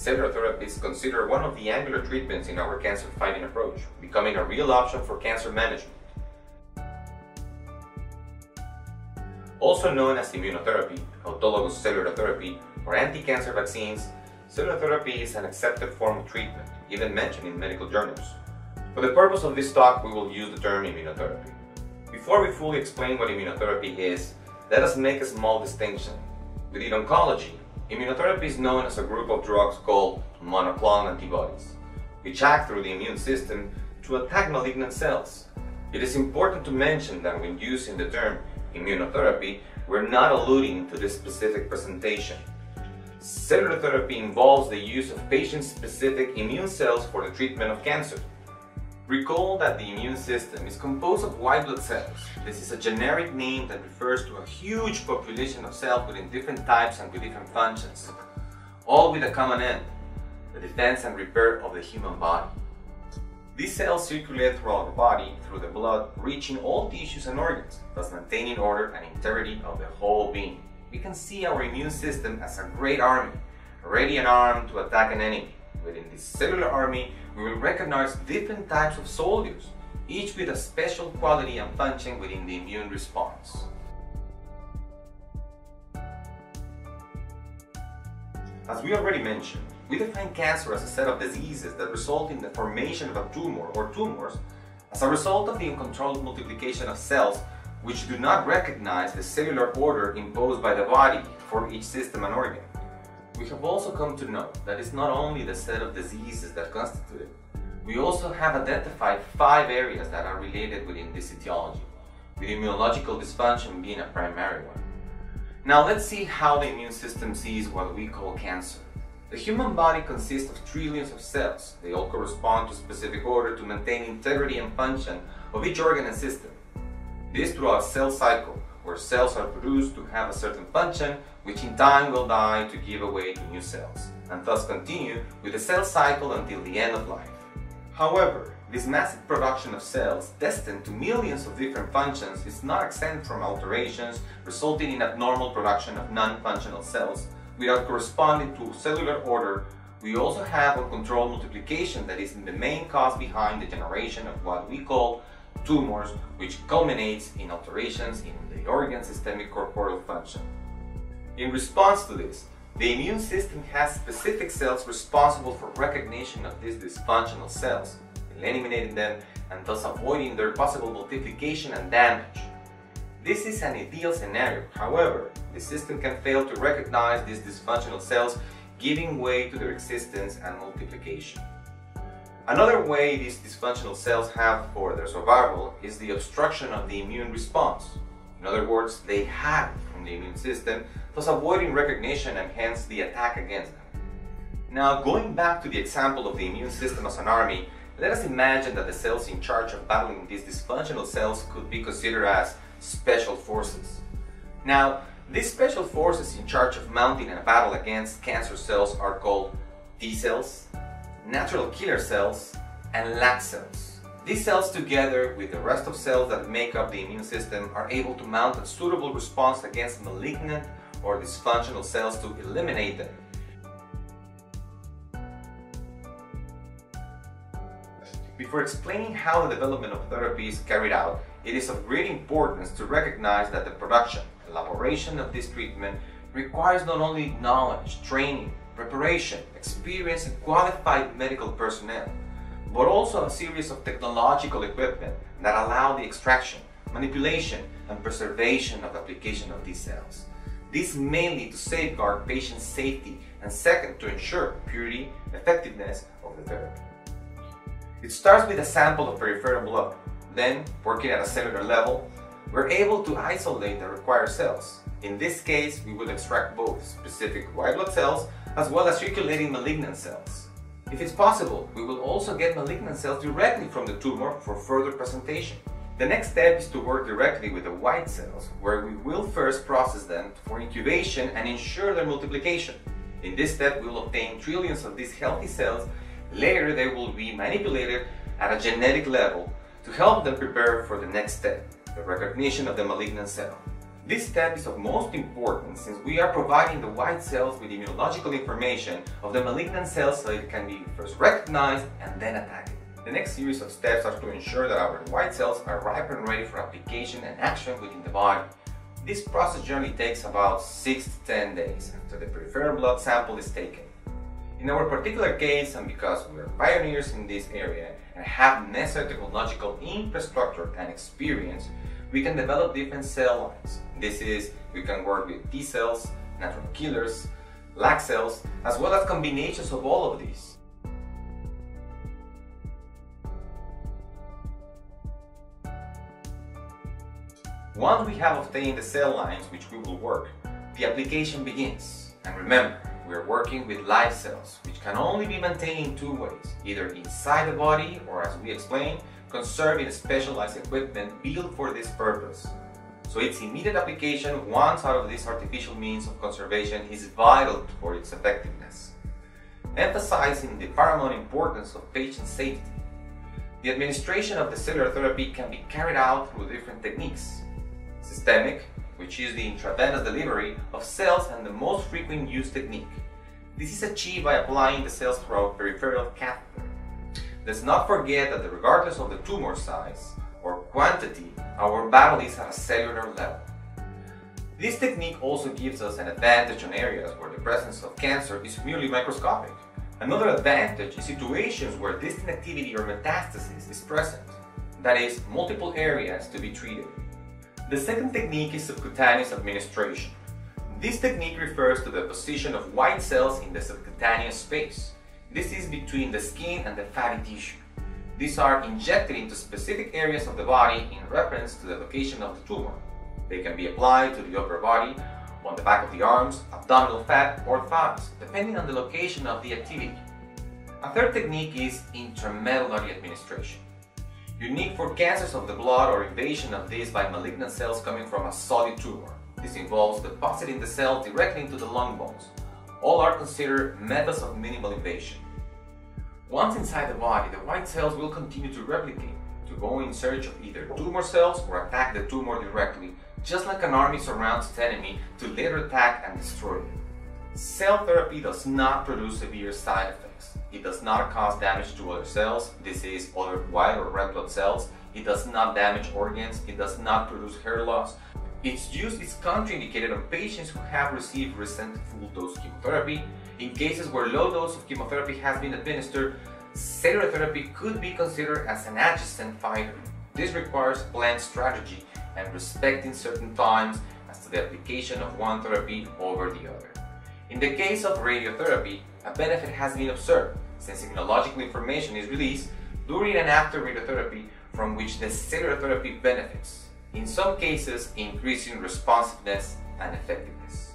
cellular therapy is considered one of the angular treatments in our cancer fighting approach, becoming a real option for cancer management. Also known as immunotherapy, autologous cellular therapy, or anti-cancer vaccines, cellular therapy is an accepted form of treatment, even mentioned in medical journals. For the purpose of this talk, we will use the term immunotherapy. Before we fully explain what immunotherapy is, let us make a small distinction. Within oncology, immunotherapy is known as a group of drugs called monoclonal antibodies, which act through the immune system to attack malignant cells. It is important to mention that when using the term immunotherapy, we're not alluding to this specific presentation. Cellular therapy involves the use of patient-specific immune cells for the treatment of cancer. Recall that the immune system is composed of white blood cells. This is a generic name that refers to a huge population of cells within different types and with different functions, all with a common end, the defense and repair of the human body. These cells circulate throughout the body through the blood, reaching all tissues and organs, thus maintaining order and integrity of the whole being. We can see our immune system as a great army, ready and armed to attack an enemy. Within this cellular army, we will recognize different types of soldiers, each with a special quality and function within the immune response. As we already mentioned, we define cancer as a set of diseases that result in the formation of a tumor or tumors as a result of the uncontrolled multiplication of cells which do not recognize the cellular order imposed by the body for each system and organ. We have also come to know that it's not only the set of diseases that constitute it. We also have identified five areas that are related within this etiology, with immunological dysfunction being a primary one. Now let's see how the immune system sees what we call cancer. The human body consists of trillions of cells. They all correspond to a specific order to maintain integrity and function of each organ and system. This through a cell cycle, where cells are produced to have a certain function, which in time will die to give away to new cells, and thus continue with the cell cycle until the end of life. However, this massive production of cells, destined to millions of different functions, is not exempt from alterations, resulting in abnormal production of non-functional cells, without corresponding to cellular order, we also have uncontrolled multiplication that is the main cause behind the generation of what we call tumors, which culminates in alterations in the organ systemic corporeal function. In response to this, the immune system has specific cells responsible for recognition of these dysfunctional cells, eliminating them and thus avoiding their possible multiplication and damage. This is an ideal scenario, however, the system can fail to recognize these dysfunctional cells, giving way to their existence and multiplication. Another way these dysfunctional cells have for their survival is the obstruction of the immune response. In other words, they hide from the immune system, thus avoiding recognition and hence the attack against them. Now, going back to the example of the immune system as an army, let us imagine that the cells in charge of battling these dysfunctional cells could be considered as special forces. Now, these special forces in charge of mounting a battle against cancer cells are called T cells, natural killer cells, and LAK cells. These cells together with the rest of cells that make up the immune system are able to mount a suitable response against malignant or dysfunctional cells to eliminate them. Before explaining how the development of therapy is carried out, it is of great importance to recognize that the production, elaboration of this treatment requires not only knowledge, training, preparation, experience, and qualified medical personnel, but also a series of technological equipment that allow the extraction, manipulation, and preservation of application of these cells. This mainly to safeguard patient safety and second to ensure purity, and effectiveness of the therapy. It starts with a sample of peripheral blood. Then, working at a cellular level, we're able to isolate the required cells. In this case, we will extract both specific white blood cells as well as circulating malignant cells. If it's possible, we will also get malignant cells directly from the tumor for further presentation. The next step is to work directly with the white cells, where we will first process them for incubation and ensure their multiplication. In this step, we will obtain trillions of these healthy cells. Later, they will be manipulated at a genetic level to help them prepare for the next step, the recognition of the malignant cell. This step is of most importance since we are providing the white cells with immunological information of the malignant cells so it can be first recognized and then attacked. The next series of steps are to ensure that our white cells are ripe and ready for application and action within the body. This process generally takes about 6 to 10 days after the peripheral blood sample is taken. In our particular case, and because we are pioneers in this area and have necessary technological infrastructure and experience, we can develop different cell lines. This is, we can work with T cells, natural killers, LAK cells, as well as combinations of all of these. Once we have obtained the cell lines which we will work, the application begins. And remember, we are working with live cells, which can only be maintained in two ways, either inside the body or as we explained, conserved in specialized equipment built for this purpose. So its immediate application once out of this artificial means of conservation is vital for its effectiveness. Emphasizing the paramount importance of patient safety, the administration of the cellular therapy can be carried out through different techniques. Systemic, which is the intravenous delivery of cells and the most frequent used technique. This is achieved by applying the cells through a peripheral catheter. Let's not forget that regardless of the tumor size quantity, our battle is at a cellular level. This technique also gives us an advantage on areas where the presence of cancer is merely microscopic. Another advantage is situations where distant activity or metastasis is present, that is, multiple areas to be treated. The second technique is subcutaneous administration. This technique refers to the position of white cells in the subcutaneous space. This is between the skin and the fatty tissue. These are injected into specific areas of the body in reference to the location of the tumor. They can be applied to the upper body, on the back of the arms, abdominal fat, or thighs, depending on the location of the activity. A third technique is intramedullary administration. Unique for cancers of the blood or invasion of these by malignant cells coming from a solid tumor. This involves depositing the cell directly into the lung bones, all are considered methods of minimal invasion. Once inside the body, the white cells will continue to replicate, to go in search of either tumor cells or attack the tumor directly, just like an army surrounds its enemy to later attack and destroy it. Cell therapy does not produce severe side effects. It does not cause damage to other cells, disease other white or red blood cells. It does not damage organs, it does not produce hair loss, its use is contraindicated on patients who have received recent full-dose chemotherapy. In cases where low dose of chemotherapy has been administered, cellular therapy could be considered as an adjuvant fighter. This requires planned strategy and respecting certain times as to the application of one therapy over the other. In the case of radiotherapy, a benefit has been observed since immunological information is released during and after radiotherapy from which the cellular therapy benefits in some cases increasing responsiveness and effectiveness.